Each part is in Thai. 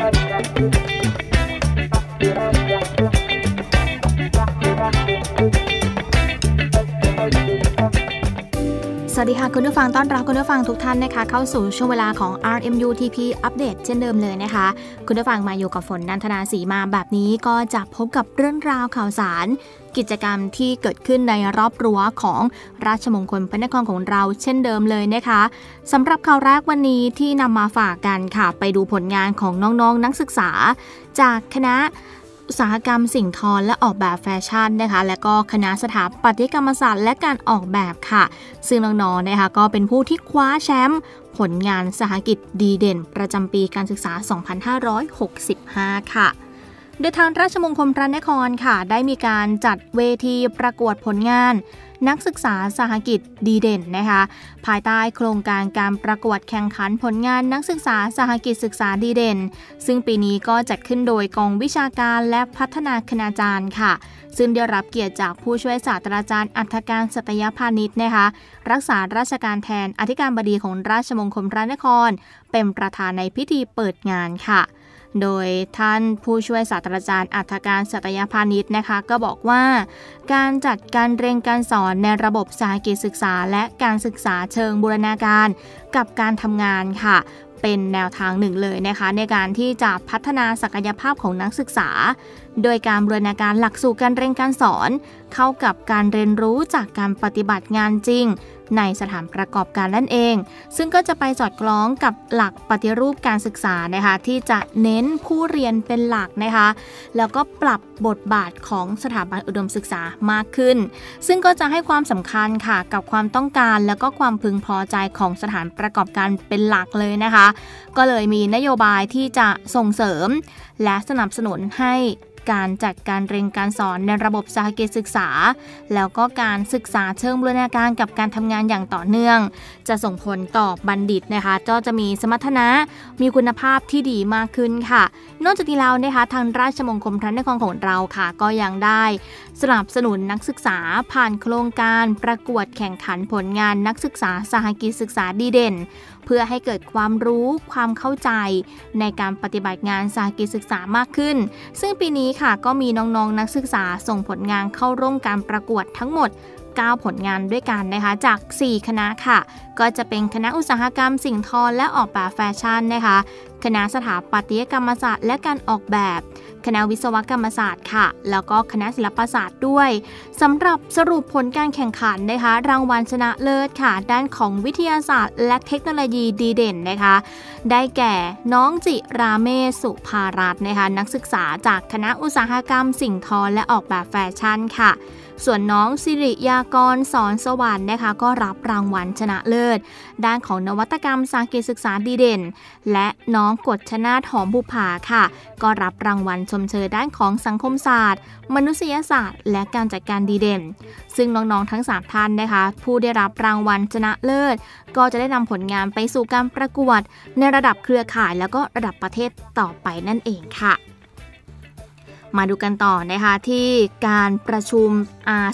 Thank you. วัสดีค่ะคุณผู้ฟังต้อนรับคุณผู้ฟังทุกท่านนะคะ เข้าสู่ช่วงเวลาของ RMU TP อัปเดตเช่นเดิมเลยนะคะ คุณผู้ฟังมาอยู่กับฝนนันทนาสีมาแบบนี้ก็จะพบกับเรื่องราวข่าวสาร กิจกรรมที่เกิดขึ้นในรอบรั้วของราชมงคลพระนครของเราเช่นเดิมเลยนะคะสำหรับข่าวแรกวันนี้ที่นำมาฝากกันค่ะ ไปดูผลงานของน้องๆนนักศึกษา จากคณะ อุตสาหกรรมสิ่งทอและออกแบบแฟชั่นนะคะ และก็คณะสถาปัตยกรรมศาสตร์และการออกแบบค่ะ ซึ่งน้องๆนะคะก็เป็นผู้ที่คว้าแชมป์ผลงานสหกิจดีเด่น ประจำปีการศึกษา 2565 ค่ะ โดยทางราชมงคลพระนครค่ะ ได้มีการจัดเวทีประกวดผลงาน นักศึกษาสหกิจดีเด่นนะคะ ภายใต้โครงการการประกวดแข่งขันผลงานนักศึกษาสหกิจศึกษาดีเด่น ซึ่งปีนี้ก็จัดขึ้นโดยกองวิชาการและพัฒนาคณาจารย์ค่ะ ซึ่งได้รับเกียรติจากผู้ช่วยศาสตราจารย์อัธการสัตยพานิชนะคะ รักษาราชการแทนอธิการบดีของราชมงคลพระนคร เป็นประธานในพิธีเปิดงานค่ะ โดยท่านผู้ช่วยศาสตราจารย์อัธการสัตยพานิชนะคะ ก็บอกว่าการจัดการเรียนการสอนในระบบสาหกิจศึกษา และการศึกษาเชิงบูรณาการกับการทำงานค่ะเป็นแนวทางหนึ่งเลยนะคะ ในการที่จะพัฒนาศักยภาพของนักศึกษา โดยการบูรณาการหลักสูตรการเรียนการสอน เข้ากับการเรียนรู้จากการปฏิบัติงานจริง ในสถานประกอบการนั่นเอง ซึ่งก็จะไปสอดคล้องกับหลักปฏิรูปการศึกษานะคะที่จะเน้นผู้เรียนเป็นหลักนะคะ แล้วก็ปรับบทบาทของสถาบันอุดมศึกษามากขึ้น ซึ่งก็จะให้ความสำคัญค่ะกับความต้องการ แล้วก็ความพึงพอใจของสถานประกอบการเป็นหลักเลยนะคะ ก็เลยมีนโยบายที่จะส่งเสริม และสนับสนุนให้ การจัดการเรียนการสอนในระบบสาหกิจศึกษา แล้วก็การศึกษาเชิงบูรณาการกับการทำงานอย่างต่อเนื่อง จะส่งผลต่อบัณฑิตนะคะก็จะมีสมรรถนะมีคุณภาพที่ดีมากขึ้นค่ะ นอกจากนี้แล้วนะคะทางราชมงคลพระนครของเราค่ะ ก็ยังได้สนับสนุนนักศึกษาผ่านโครงการประกวดแข่งขันผลงานนักศึกษาสหกิจศึกษาดีเด่น เพื่อให้เกิดความรู้ความเข้าใจ ในการปฏิบัติงานสาหกิจศึกษามากขึ้น ซึ่งปีนี้ี้ค่ะก็มีน้องๆนนักศึกษาส่งผลงานเข้าร่วมการประกวดทั้งหมด 9 ผลงานด้วยกันนะคะจาก 4 คณะค่ะ ก็จะเป็นคณะอุตสาหกรรมสิ่งทอและออกแบบแฟชั่นนะคะ คณะสถาปัตยกรรมศาสตร์และการออกแบบ คณะวิศวกรรมศาสตร์ค่ะ แล้วก็คณะศิลปศาสตร์ด้วยสำหรับสรุปผลการแข่งขันนะคะ รางวัลชนะเลิศค่ะ ด้านของวิทยาศาสตร์ และเทคโนโลยีดีเด่นนะคะ ได้แก่น้องจิราเมสุภารัตน์นะคะ นักศึกษาจากคณะอุตสาหกรรม สิ่งทอและออกแบบแฟชั่นค่ะส่วนน้องสิริยากรสอนสวรรค์นะคะ ก็รับรางวัลชนะเลิศ ด้านของนวัตกรรมสาหกิจศึกษาดีเด่น และน้ององกฎชนาหอมบุภาค่ะ ก็รับรางวัลชมเชยด้านของสังคมศาสตร์ มนุษยศาสตร์ และการจัดการดีเด่น ซึ่งน้องๆทั้ง 3 ท่านนะคะ ผู้ได้รับรางวัลชนะเลิศ ก็จะได้นำผลงานไปสู่การประกวด ในระดับเครือข่ายแล้วก็ระดับประเทศต่อไปนั่นเองค่ะ มาดูกันต่อนะคะที่การประชุม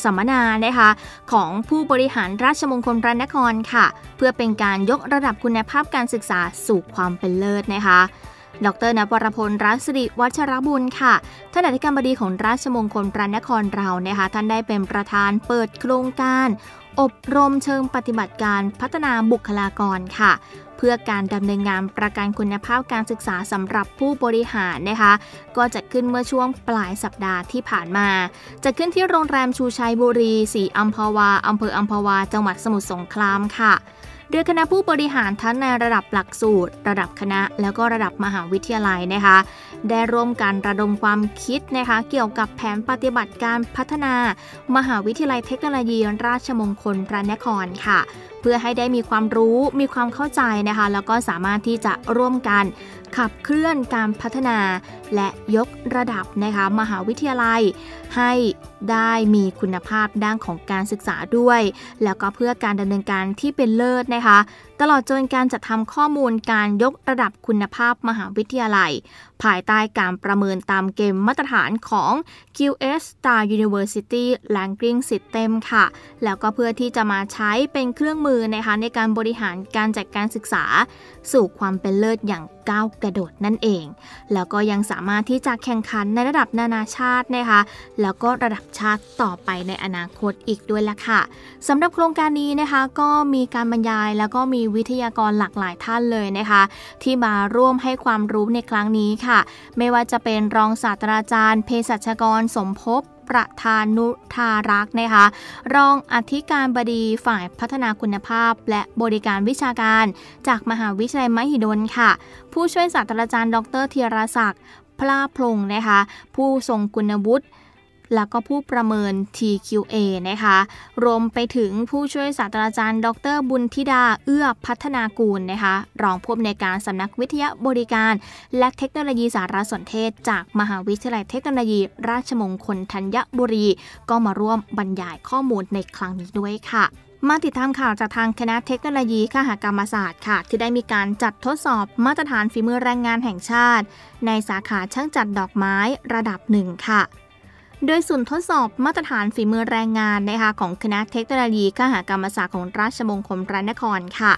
สัมมนานะคะของผู้บริหารราชมงคลพระนครค่ะ เพื่อเป็นการยกระดับคุณภาพการศึกษาสู่ความเป็นเลิศนะคะดรนวรพลรัศริวัชรบุญค่ะ ท่านอธิการบดีของราชมงคลพระนครเรานะคะ ท่านได้เป็นประธานเปิดโครงการ อบรมเชิงปฏิบัติการพัฒนาบุคลากรค่ะ เพื่อการดำเนินงานประกันคุณภาพการศึกษาสำหรับผู้บริหารนะคะ ก็จะขึ้นเมื่อช่วงปลายสัปดาห์ที่ผ่านมาจะขึ้นที่โรงแรมชูชัยบุรีสีอัมพวาอำเภออัมพวา จังหวัดสมุทรสงครามค่ะ โดยคณะผู้บริหารทั้งในระดับหลักสูตร ระดับคณะ แล้วก็ระดับมหาวิทยาลัยนะคะ ได้ร่วมกันระดมความคิดนะคะ เกี่ยวกับแผนปฏิบัติการพัฒนา มหาวิทยาลัยเทคโนโลยีราชมงคลพระนครค่ะเพื่อให้ได้มีความรู้มีความเข้าใจนะคะ แล้วก็สามารถที่จะร่วมกันขับเคลื่อนการพัฒนาและยกระดับนะคะมหาวิทยาลัย ให้ได้มีคุณภาพด้านของการศึกษาด้วย แล้วก็เพื่อการดำเนินการที่เป็นเลิศนะคะ ตลอดจนการจัดทำข้อมูลการยกระดับคุณภาพมหาวิทยาลัย ภายใต้การประเมินตามเกมมาตรฐานของ QS Star University Ranking System ค่ะ แล้วก็เพื่อที่จะมาใช้เป็นเครื่องมือนะคะในการบริหารการจัดการศึกษา สู่ความเป็นเลิศอย่างก้าวกระโดดนั่นเอง แล้วก็ยังสามารถที่จะแข่งขันในระดับนานาชาตินะคะแล้วก็ระดับชาติต่อไปในอนาคตอีกด้วยละค่ะสำหรับโครงการนี้นะคะก็มีการบรรยายแล้วก็มีวิทยากรหลากหลายท่านเลยนะคะ ที่มาร่วมให้ความรู้ในครั้งนี้ค่ะ ไม่ว่าจะเป็นรองศาสตราจารย์เภสัชกรสมภพ ประธานุธารักษ์นะคะ รองอธิการบดีฝ่ายพัฒนาคุณภาพ และบริการวิชาการ จากมหาวิทยาลัยมหิดลค่ะ ผู้ช่วยศาสตราจารย์ ดรเทีรศักดิ์พลาพลงนะคะ ผู้ทรงคุณวุฒิ แล้วก็ผู้ประเมิน TQA นะคะรวมไปถึงผู้ช่วยศาสตราจารย์ ดร บุญธิดา เอื้อพัฒนากูลนะคะ รองผู้อำนวยการสำนักวิทยาบริการ และเทคโนโลยีสารสนเทศ จากมหาวิทยาลัยเทคโนโลยี ราชมงคลธัญบุรี ก็มาร่วมบรรยายข้อมูลในครั้งนี้ด้วยค่ะมาติดตามข่าวจากทางคณะเทคโนโลยีขหกรรมศาสตร์ค่ะ ที่ได้มีการจัดทดสอบมาตรฐานฝีมือแรงงานแห่งชาติ ในสาขาช่างจัดดอกไม้ระดับหนึ่งค่ะ โดยศูนย์ทดสอบมาตรฐานฝีมือแรงงานนะคะของคณะเทคโนโลยีขหากรรมศาสตร์ของราชมงคลพระนครค่ะ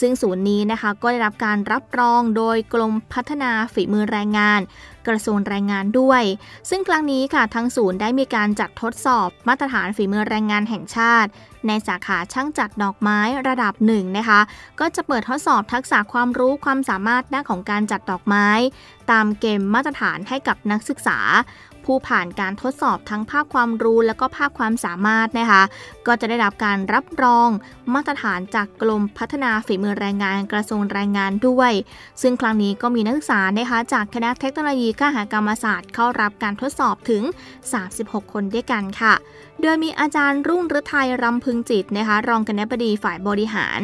ซึ่งศูนย์นี้นะคะก็ได้รับการรับรองโดยกรมพัฒนาฝีมือแรงงาน กระทรวงแรงงานด้วย ซึ่งครั้งนี้ค่ะทั้งศูนย์ได้มีการจัดทดสอบมาตรฐานฝีมือแรงงานแห่งชาติ ในสาขาช่างจัดดอกไม้ระดับหนึ่งนะคะ ก็จะเปิดทดสอบทักษะความรู้ความสามารถด้านของการจัดดอกไม้ ตามเกณฑ์มาตรฐานให้กับนักศึกษา ผู้ผ่านการทดสอบทั้งภาคความรู้และก็ภาคความสามารถนะคะ ก็จะได้รับการรับรองมาตรฐานจากกรมพัฒนาฝีมือแรงงานกระทรวงแรงงานด้วย ซึ่งครั้งนี้ก็มีนักศึกษานะคะจากคณะเทคโนโลยีกหกรรมศาสตร์เข้ารับการทดสอบถึง 36 คนด้วยกันค่ะ โดยมีอาจารย์รุ่งฤทัยรำพึงจิตนะคะ รองคณบดีฝ่ายบริหาร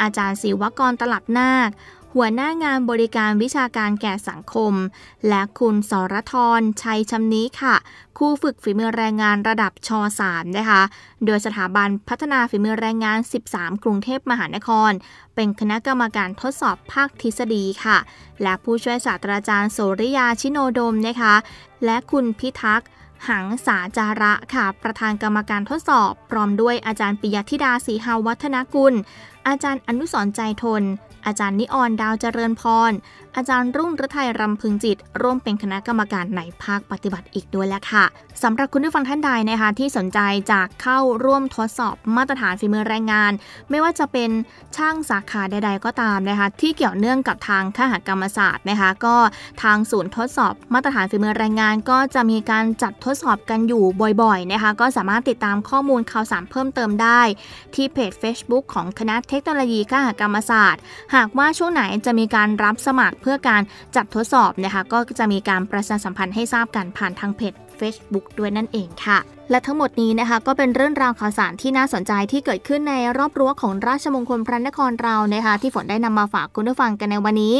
อาจารย์ศิวกรตลับนาค หัวหน้างานบริการวิชาการแก่สังคม และคุณสรทรชัยชำนี้ค่ะครูฝึกฝีมือแรงงานระดับช .3 นะคะ โดยสถาบันพัฒนาฝีมือแรงงาน 13 กรุงเทพมหานคร เป็นคณะกรรมการทดสอบภาคทฤษฎีค่ะ และผู้ช่วยศาสตราจารย์โสริยาชิโนโดมนะคะ และคุณพิทักษ์หังสาจาระค่ะ ประธานกรรมการทดสอบ พร้อมด้วยอาจารย์ปิยธิดาศรีหาวัฒนกุล อาจารย์อนุสรใจทน อาจารย์นิออนดาวเจริญพร อาจารย์รุ่งฤทัยรำพึงจิต ร่วมเป็นคณะกรรมการในภาคปฏิบัติอีกด้วยแล้วค่ะสำหรับคุณผู้ฟังท่านใดนะคะที่สนใจจากเข้าร่วมทดสอบมาตรฐานฝีมือแรงงาน ไม่ว่าจะเป็นช่างสาขาใด ๆ ก็ตามนะคะที่เกี่ยวเนื่องกับทางขหกรรมศาสตร์นะคะก็ทางศูนย์ทดสอบมาตรฐานฝีมือแรงงาน ก็จะมีการจัดทดสอบกันอยู่บ่อยๆนะคะก็สามารถติดตามข้อมูลข่าวสารเพิ่มเติมได้ ที่เพจ Facebook ของคณะเททคโนโลยีขหกรรมศาสตร์ หากว่าช่วงไหนจะมีการรับสมัครเพื่อการจัดทดสอบนะคะก็จะมีการประชาสัมพันธ์ให้ทราบกันผ่านทางเพจ Facebook ด้วยนั่นเองค่ะ และทั้งหมดนี้นะคะ ก็เป็นเรื่องราวข่าวสารที่น่าสนใจที่เกิดขึ้นในรอบรั้วของราชมงคลพระนครเรานะคะ ที่ฝนได้นำมาฝากคุณผู้ฟังกันในวันนี้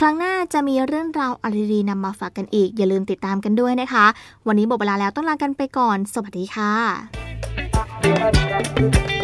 ครั้งหน้าจะมีเรื่องราวอะไรดีนำมาฝากกันอีก อย่าลืมติดตามกันด้วยนะคะ วันนี้หมดเวลาแล้วต้องลากันไปก่อน สวัสดีค่ะ